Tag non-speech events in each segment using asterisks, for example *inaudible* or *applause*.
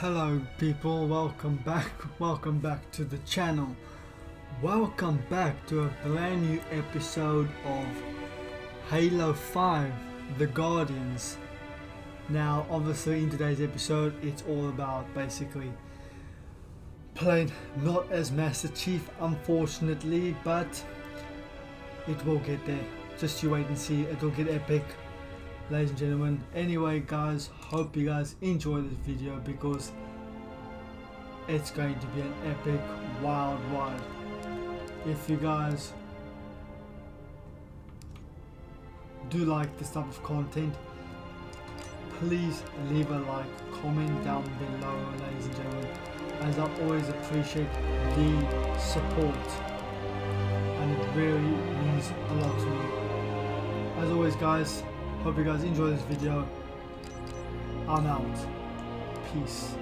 Hello people, welcome back, welcome back to the channel. Welcome back to a brand new episode of Halo 5 The Guardians. Now obviously in today's episode it's all about basically playing not as Master Chief unfortunately but it will get there. Just you wait and see, it will get epic ladies and gentlemen anyway guys hope you guys enjoy this video because it's going to be an epic wild ride. If you guys do like this type of content please leave a like comment down below ladies and gentlemen. As I always appreciate the support and it really means a lot to me. As always guys Hope you guys enjoy this video. I'm out. Peace.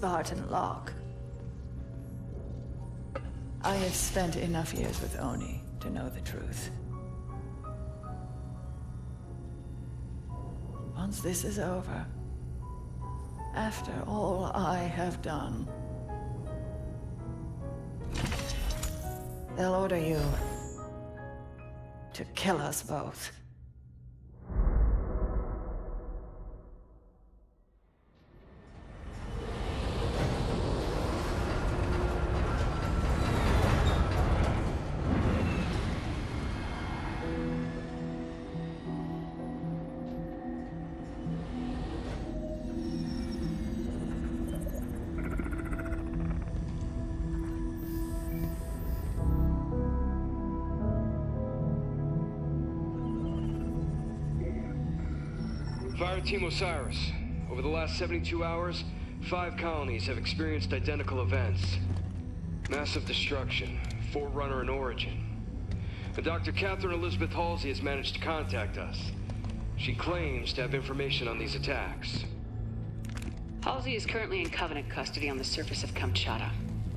Spartan Locke. I have spent enough years with Oni to know the truth. Once this is over, after all I have done, they'll order you to kill us both. Team Osiris. Over the last 72 hours, five colonies have experienced identical events. Massive destruction, Forerunner and Origin. And Dr. Catherine Elizabeth Halsey has managed to contact us. She claims to have information on these attacks. Halsey is currently in Covenant custody on the surface of Kamchatka.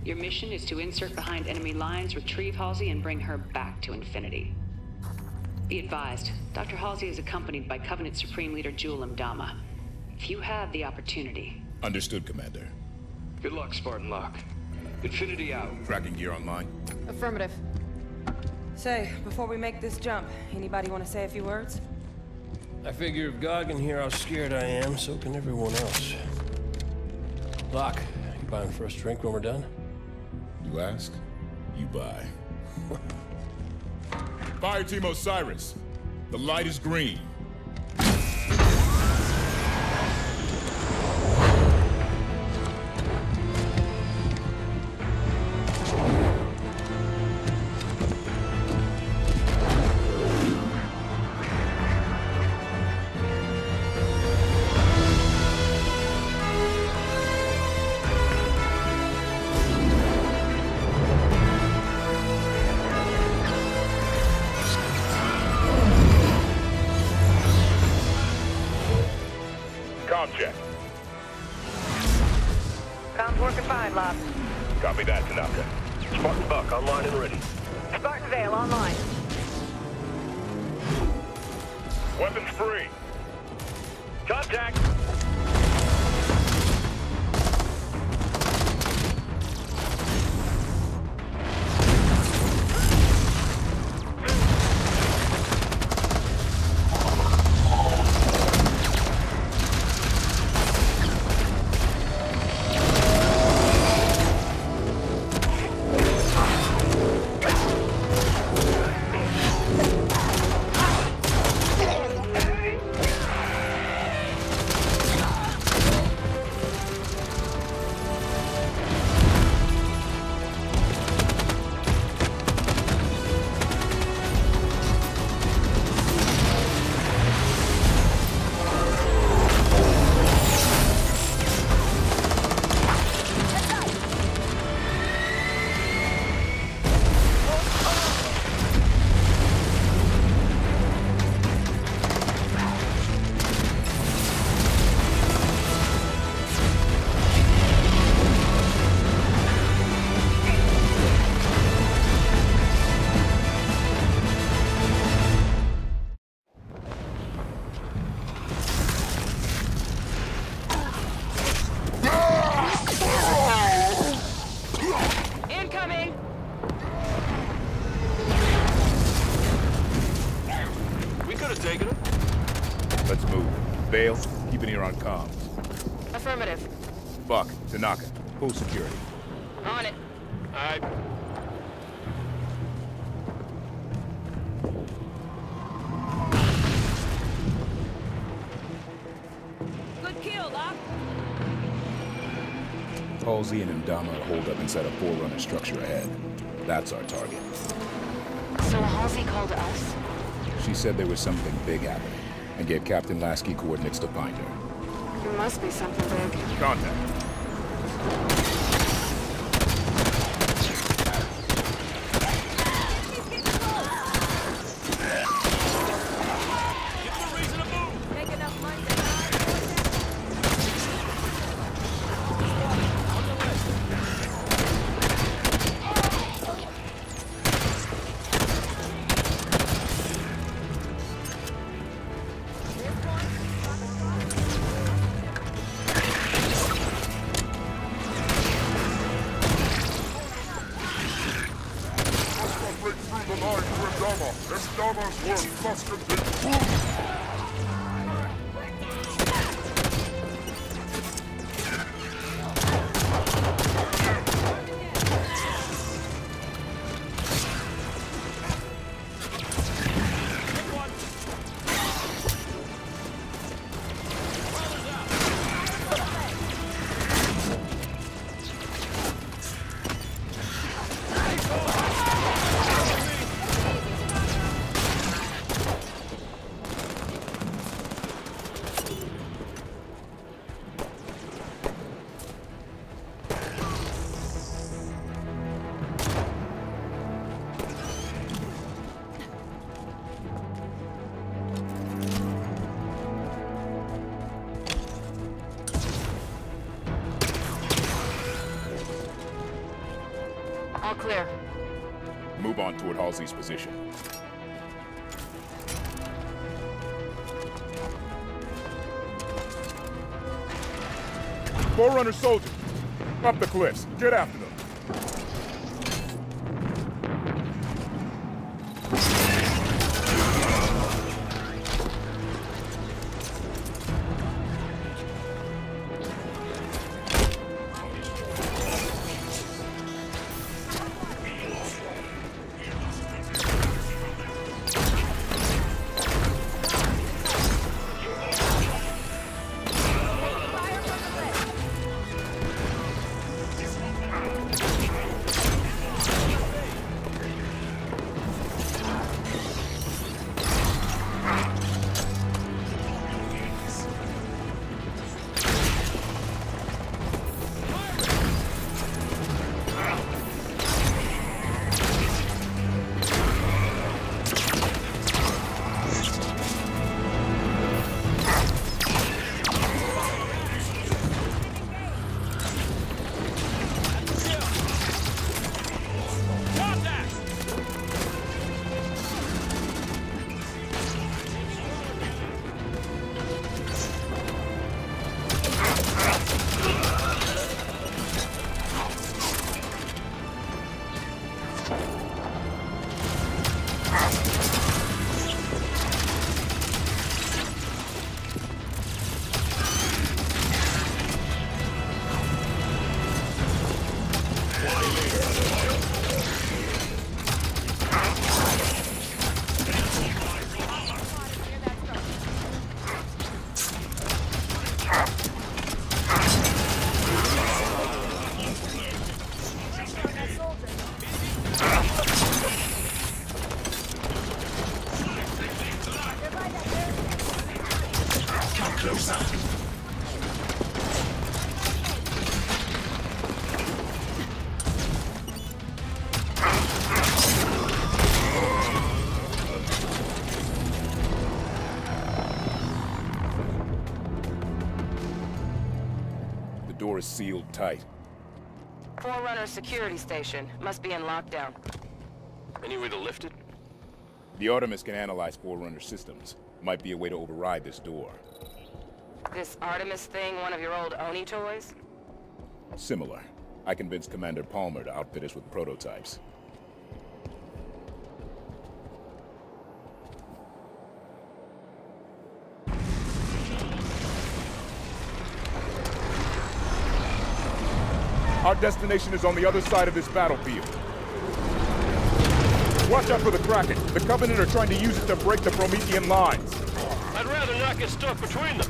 Your mission is to insert behind enemy lines, retrieve Halsey, and bring her back to Infinity. Be advised, Dr. Halsey is accompanied by Covenant Supreme Leader Jul 'Mdama. If you have the opportunity... Understood, Commander. Good luck, Spartan Locke. Infinity out. Tracking gear online. Affirmative. Say, before we make this jump, anybody want to say a few words? I figure if God can hear how scared I am, so can everyone else. Locke, you buying first drink when we're done? You ask, you buy. *laughs* Fire Team Osiris. The light is green. Com check. Comms working fine, Locke. Copy that, Tanaka. Spartan Buck, online and ready. Spartan Vale online. Weapons free. Contact! Comms. Affirmative. Buck, Tanaka, full security. On it. I... Good kill, Doc. Halsey and Mdama are holed up inside a Forerunner structure ahead. That's our target. So Halsey called us? She said there was something big happening, and gave Captain Lasky coordinates to find her. There must be something big. Contact. Line to Mdama. Mdama's work must continue. Halsey's position. Forerunner soldiers! Up the cliffs. Get after them. Tight. Forerunner security station. Must be in lockdown. Any way to lift it? The Artemis can analyze Forerunner systems. Might be a way to override this door. This Artemis thing one of your old Oni toys? Similar. I convinced Commander Palmer to outfit us with prototypes. Destination is on the other side of this battlefield. Watch out for the Kraken. The Covenant are trying to use it to break the Promethean lines. I'd rather not get stuck between them.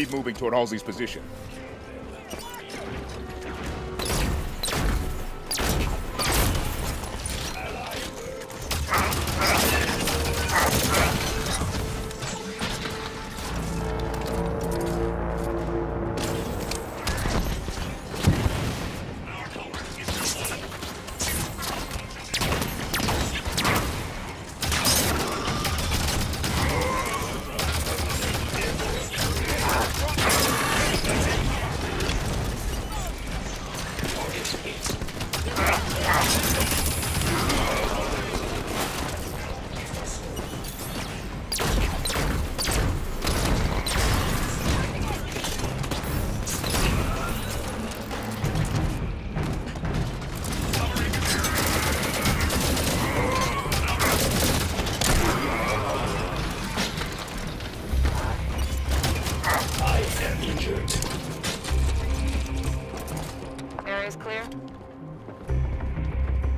Keep moving toward Halsey's position.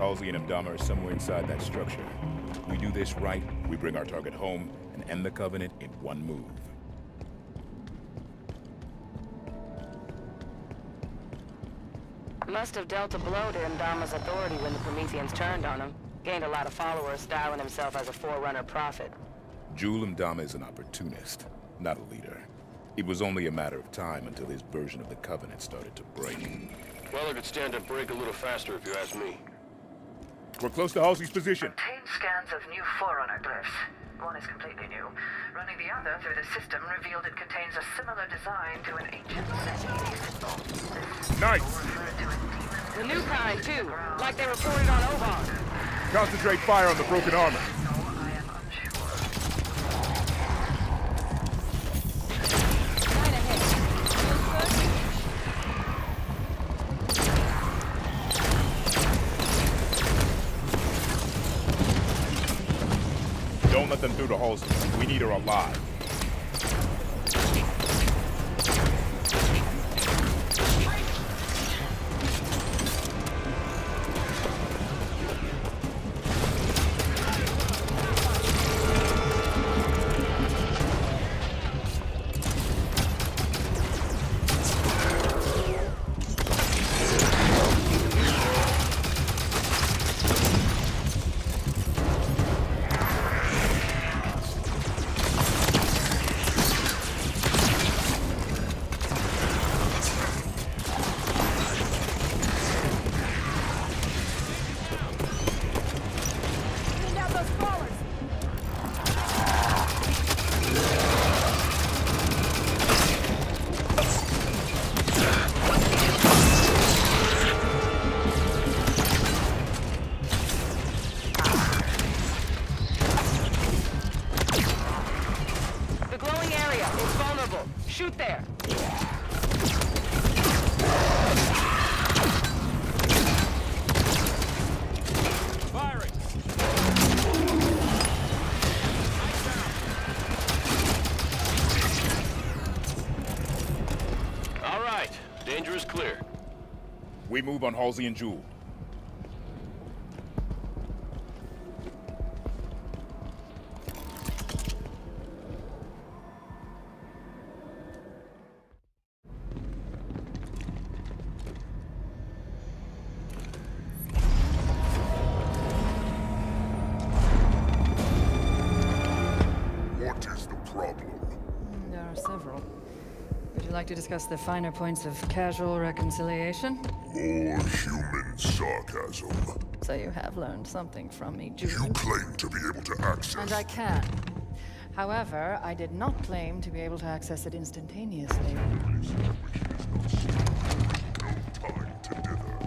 Halsey and Mdama are somewhere inside that structure. We do this right, we bring our target home and end the Covenant in one move. Must have dealt a blow to Mdama's authority when the Prometheans turned on him. Gained a lot of followers, styling himself as a Forerunner prophet. Jul Mdama is an opportunist, not a leader. It was only a matter of time until his version of the Covenant started to break. Well, it could stand to break a little faster if you ask me. We're close to Halsey's position. Obtained scans of new Forerunner glyphs. One is completely new. Running the other through the system revealed it contains a similar design to an ancient Sangheili symbol. This Nice. referred to as demon The new kind, too. Like they reported on Oban. Concentrate fire on the broken armor. Through Halsey. We need her alive. Move on Halsey and Jul. What is the problem? There are several. Would you like to discuss the finer points of casual reconciliation? More human sarcasm. So you have learned something from me, You claim to be able to access... And I can. However, I did not claim to be able to access it instantaneously. time to dither.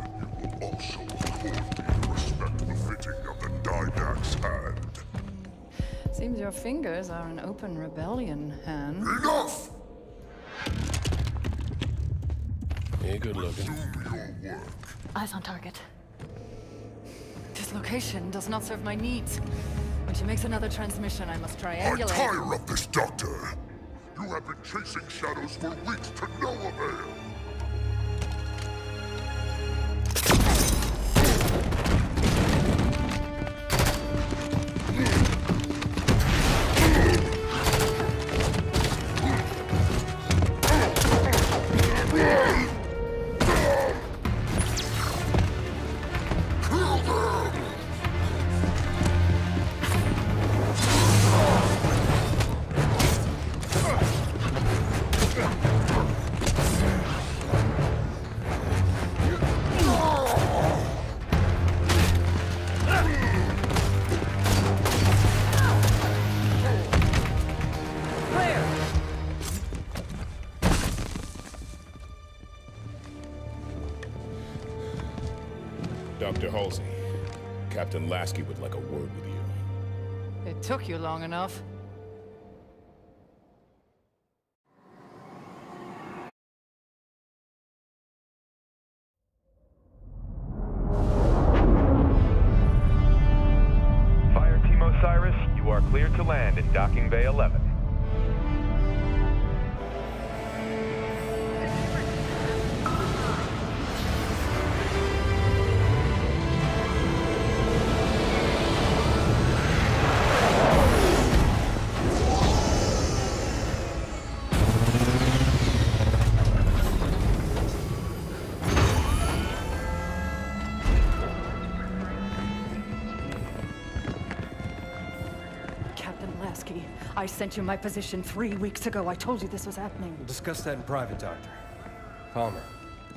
You will also accord me respect befitting of the Didact's hand. Hmm. Seems your fingers are an open rebellion, Han. Enough! Yeah, good looking. Eyes on target. This location does not serve my needs. When she makes another transmission, I must try. I triangulate. tire of this doctor. You have been chasing shadows for weeks to no avail. Dr. Halsey, Captain Lasky would like a word with you. It took you long enough. I sent you my position three weeks ago. I told you this was happening. We'll discuss that in private, Doctor. Palmer.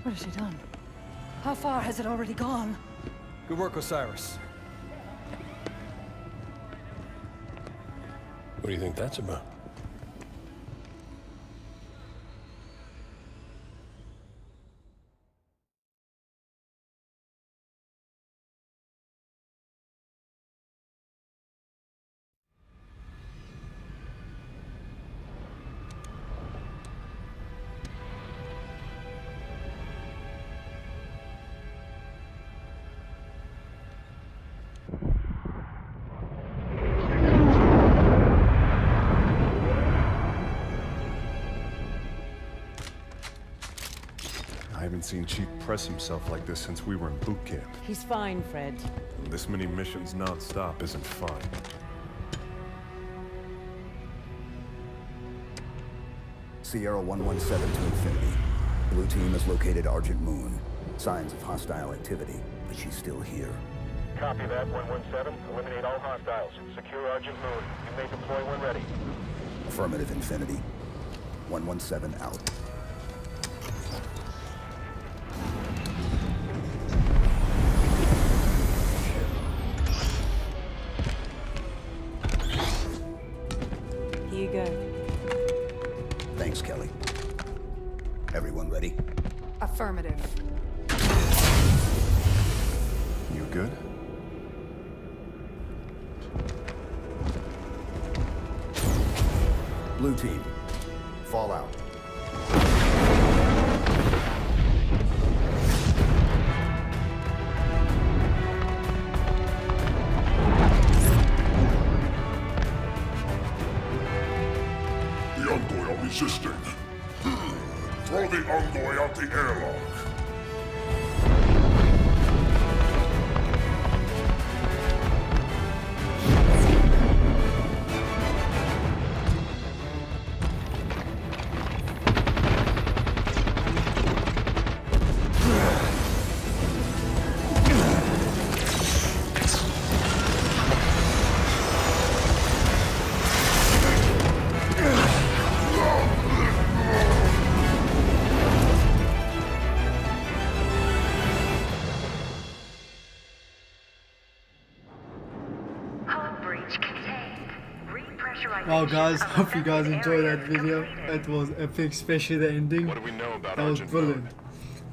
What has she done? How far has it already gone? Good work, Osiris. What do you think that's about? Seen Chief press himself like this since we were in boot camp. He's fine, Fred. This many missions non-stop isn't fun. Sierra 117 to Infinity. Blue team has located Argent Moon. Signs of hostile activity, but she's still here. Copy that, 117. Eliminate all hostiles. Secure Argent Moon. You may deploy when ready. Affirmative Infinity. 117 out. Resisting. Hmm. Throw the Envoy out the airlock. Repressurization. Well guys, hope you guys enjoyed that video. It was epic, especially the ending. What do we know about That was brilliant.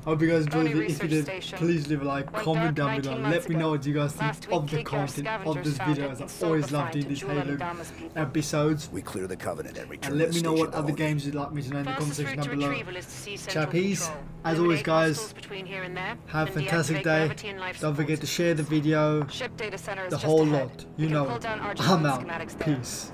Hope you guys enjoyed it. If you did, please leave a like, Went comment down below. Let months me know what you guys think Last of the Kikar content of this video. As and I always sold love doing these to Jewel and Halo episodes. We clear the Covenant and return And let me know what other games you'd like me to know in the comment section down below. retrieval is to see central Chappies, as always guys, hostiles between here and there, have a fantastic day. gravity and life Don't forget to share the video, Ship data center is the whole lot. You know it. I'm out. Peace.